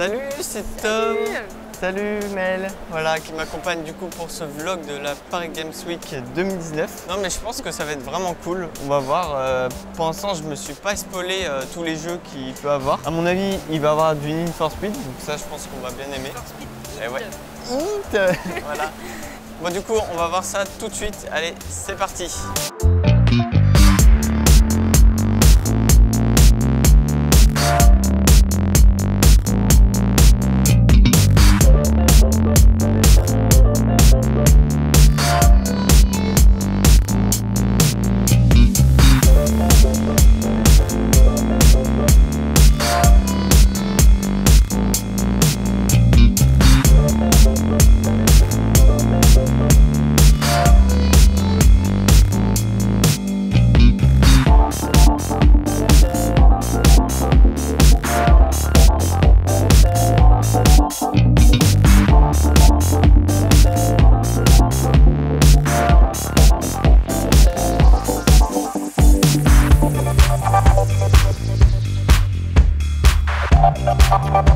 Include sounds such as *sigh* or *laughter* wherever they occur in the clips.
Salut, c'est Tom. Salut Mel, voilà, qui m'accompagne du coup pour ce vlog de la Paris Games Week 2019. Non mais je pense que ça va être vraiment cool, on va voir. Euh, pour l'instant je me suis pas spoilé euh, tous les jeux qu'il peut avoir. À mon avis il va avoir du Need for Speed, donc ça je pense qu'on va bien aimer. Et ouais. Hit *laughs* voilà. Bon du coup on va voir ça tout de suite, allez c'est parti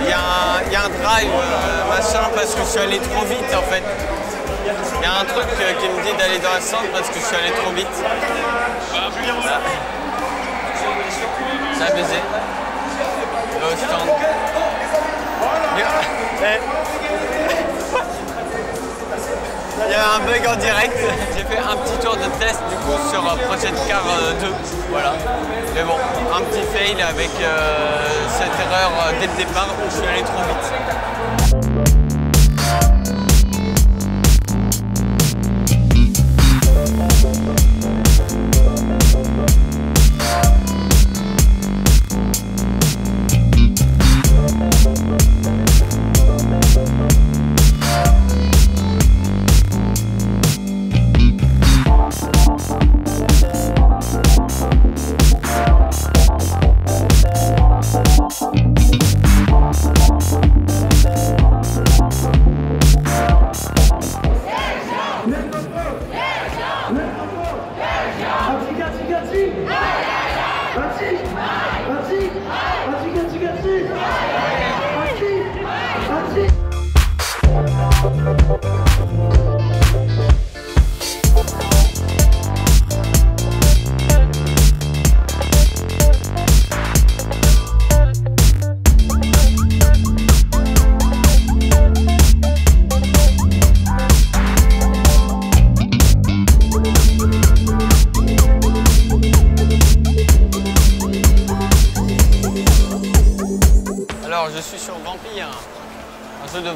Il y, a un, a drive, euh, machin, parce que je suis allé trop vite en fait. Il y a un truc euh, qui me dit d'aller dans la centre parce que je suis allé trop vite. Abusé. Là stand. Il y a un bug en direct. J'ai fait un petit tour de test du coup sur euh, Project Car 2. Euh, voilà. Mais bon, un petit fail avec cette erreur dès le départ où je suis allé trop vite.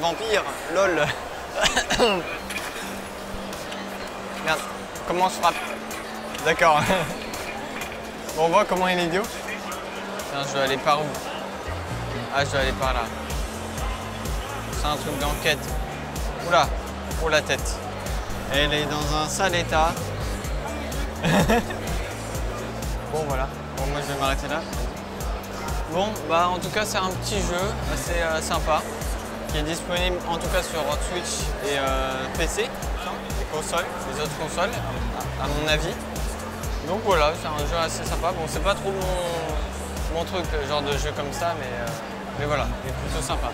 Vampire, lol. Merde, comment on se frappe D'accord. on voit comment il est idiot. Je vais aller par où Ah, je vais aller par là. C'est un truc d'enquête. Oula, pour la tête. Elle est dans un sale état. *laughs* bon, voilà. Bon, moi, je vais m'arrêter là. Bon, bah en tout cas c'est un petit jeu assez euh, sympa qui est disponible en tout cas sur Switch et euh, PC, et consoles les autres consoles, à, mon avis. Donc voilà, c'est un jeu assez sympa. Bon, c'est pas trop mon, mon, truc, le genre de jeu comme ça, mais, euh, mais voilà, il est plutôt sympa.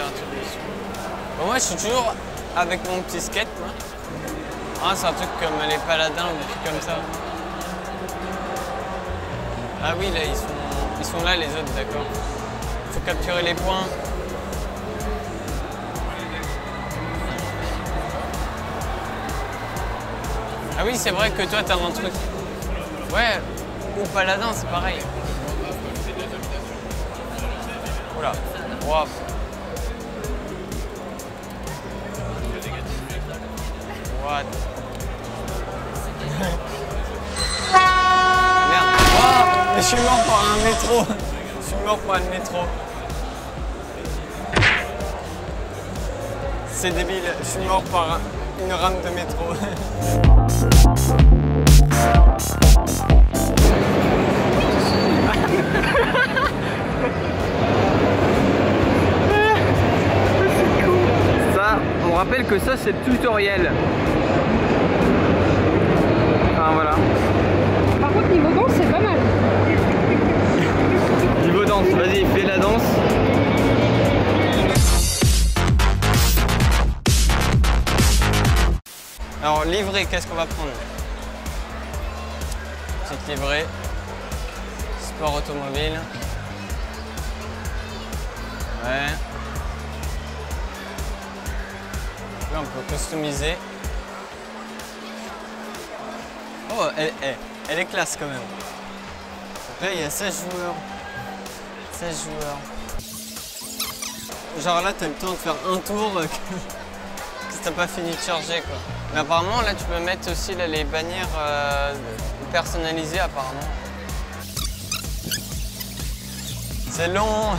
Un truc. Bon, moi, je suis toujours avec mon petit skate. Ah, c'est un truc comme les paladins ou des trucs comme ça. Ah oui, là, ils sont, ils sont là, les autres, d'accord. Faut capturer les points. Ah oui, c'est vrai que toi, t'as un truc. Ouais, ou paladin, c'est pareil. Oula. Wow. What Merde. Oh, je suis mort par un métro. Je suis mort par le métro. C'est débile, je suis mort par un- une rame de métro. *laughs* rappelle que ça c'est le tutoriel. Enfin voilà. Par contre, niveau danse, c'est pas mal. Niveau danse, vas-y, fais la danse. Alors, livrée, qu'est-ce qu'on va prendre? Petite livrée. Sport automobile. Ouais. Là, on peut customiser. Oh, elle, elle- elle est classe quand même. Donc là, il y a 16 joueurs. 16 joueurs. Genre là, t'as le temps de faire un tour euh, *laughs* que- si t'as pas fini de charger quoi. Mais apparemment, là, tu peux mettre aussi là, les bannières euh, personnalisées apparemment. C'est long.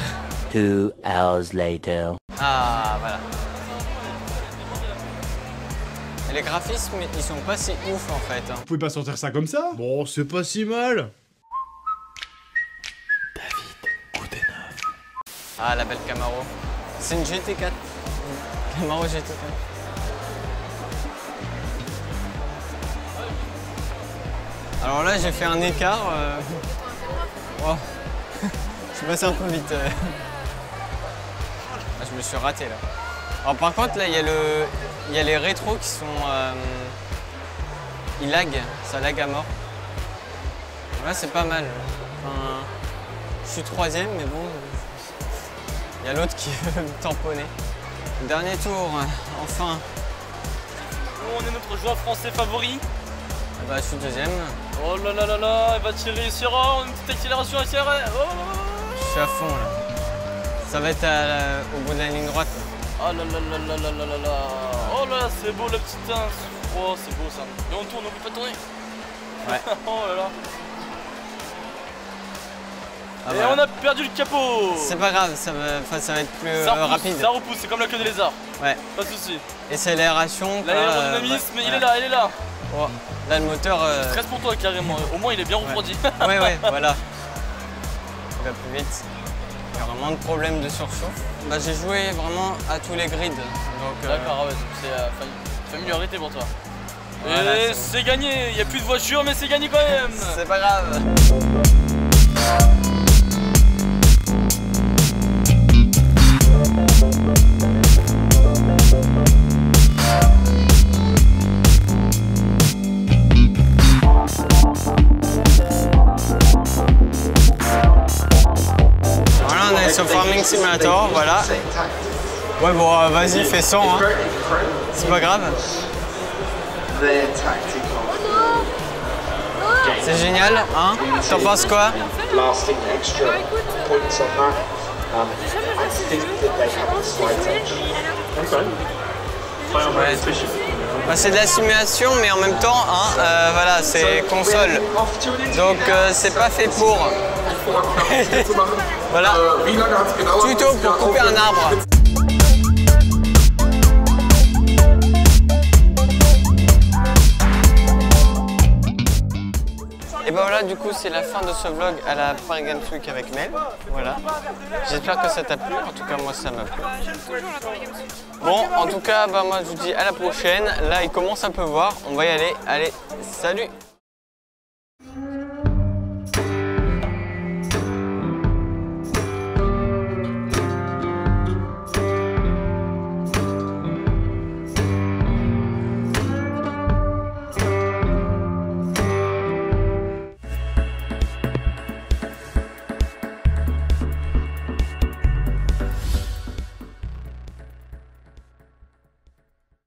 Two hours later. Ah, voilà. Les graphismes, ils sont pas si ouf en fait. hein. Vous pouvez pas sortir ça comme ça Bon, c'est pas si mal. Ah, la belle Camaro. C'est une GT4. Camaro GT4. Alors là, j'ai fait un écart. euh, oh. *laughs* je suis passé un peu vite. euh. Ah, je me suis raté là. Alors par contre, là, il y, a le... il y a les rétros qui sont... euh, Ils lag, ça lag à mort. Là, c'est pas mal. Enfin, je suis troisième, mais bon... Il y a l'autre qui veut me tamponner. Dernier tour, enfin. On est notre joueur français favori. Ah Bah, je suis deuxième. Oh là là là là, il va tirer sur oh, une petite accélération accélérée. Oh, oh, oh, Je suis à fond là. Ça va être à au bout de la ligne droite. là. Oh là là là là là là là Oh là c'est beau la petite teinte Oh c'est beau ça Et on tourne, on peut pas tourner Ouais *laughs* Oh là là ah, Et on a perdu le capot C'est pas grave, ça va, ça va être plus ça euh, repousse, rapide. Ça repousse, c'est comme la queue des lézards. Ouais. Pas de soucis. Et c'est l'aération. L'aérodynamisme, mais euh, il est là, il est là. Là le moteur... Euh... Je stresse pour toi carrément, au moins il est bien refroidi. Ouais ouais, ouais *laughs* voilà. Il va plus vite. Il y a vraiment de problèmes de surchauffe. Bah, j'ai joué vraiment à tous les grids. Euh, D'accord, ah ouais, c'est euh, fami- familiarité pour toi. Voilà, Et c'est c'est gagné, il n'y a plus de voiture mais c'est gagné quand même C'est pas grave. Simulator, voilà. Ouais, bon, euh, vas-y, fais 100, hein. C'est pas grave. C'est génial, hein T'en penses quoi? Um. Ouais. Bah, c'est de la simulation, mais en même temps, hein, euh, voilà, c'est console. Donc euh, c'est pas fait pour. *laughs* voilà. Tuto pour couper un arbre. Et ben voilà, du coup, c'est la fin de ce vlog à la Paris Games Week avec Mel. Voilà. J'espère que ça t'a plu. En tout cas, moi, ça m'a plu. Bon, en tout cas, bah, moi, je vous dis à la prochaine. Là, il commence à pleuvoir. On va y aller. Allez, salut